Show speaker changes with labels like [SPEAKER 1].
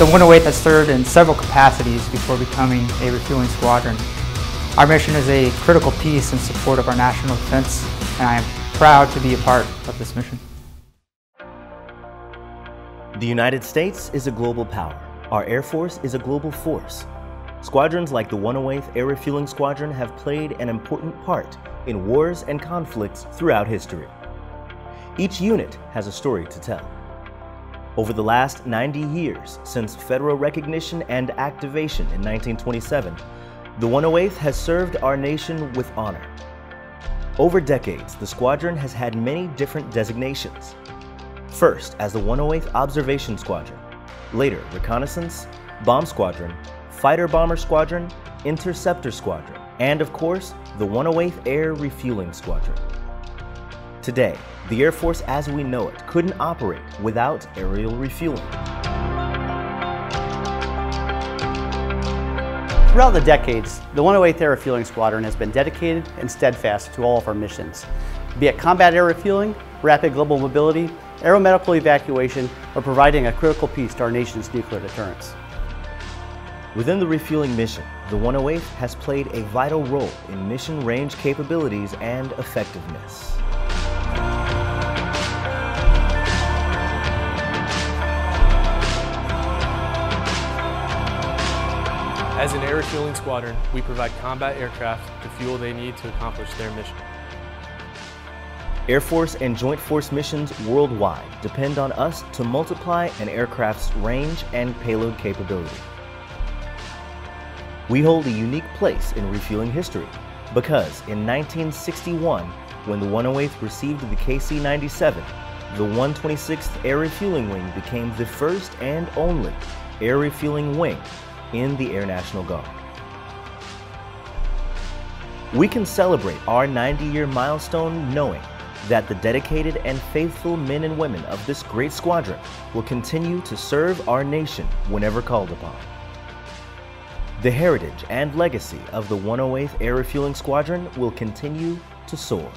[SPEAKER 1] The 108th has served in several capacities before becoming a refueling squadron. Our mission is a critical piece in support of our national defense, and I am proud to be a part of this mission.
[SPEAKER 2] The United States is a global power. Our Air Force is a global force. Squadrons like the 108th Air Refueling Squadron have played an important part in wars and conflicts throughout history. Each unit has a story to tell. Over the last 90 years, since federal recognition and activation in 1927, the 108th has served our nation with honor. Over decades, the squadron has had many different designations. First, as the 108th Observation Squadron, later Reconnaissance, Bomb Squadron, Fighter Bomber Squadron, Interceptor Squadron, and of course, the 108th Air Refueling Squadron. Today, the Air Force as we know it couldn't operate without aerial refueling.
[SPEAKER 3] Throughout the decades, the 108th Air Refueling Squadron has been dedicated and steadfast to all of our missions, be it combat air refueling, rapid global mobility, aeromedical evacuation, or providing a critical piece to our nation's nuclear deterrence.
[SPEAKER 2] Within the refueling mission, the 108th has played a vital role in mission range capabilities and effectiveness.
[SPEAKER 4] As an air refueling squadron, we provide combat aircraft the fuel they need to accomplish their mission.
[SPEAKER 2] Air Force and Joint Force missions worldwide depend on us to multiply an aircraft's range and payload capability. We hold a unique place in refueling history because in 1961, when the 108th received the KC-97, the 126th Air Refueling Wing became the first and only air refueling wing in the Air National Guard. We can celebrate our 90-year milestone knowing that the dedicated and faithful men and women of this great squadron will continue to serve our nation whenever called upon. The heritage and legacy of the 108th Air Refueling Squadron will continue to soar.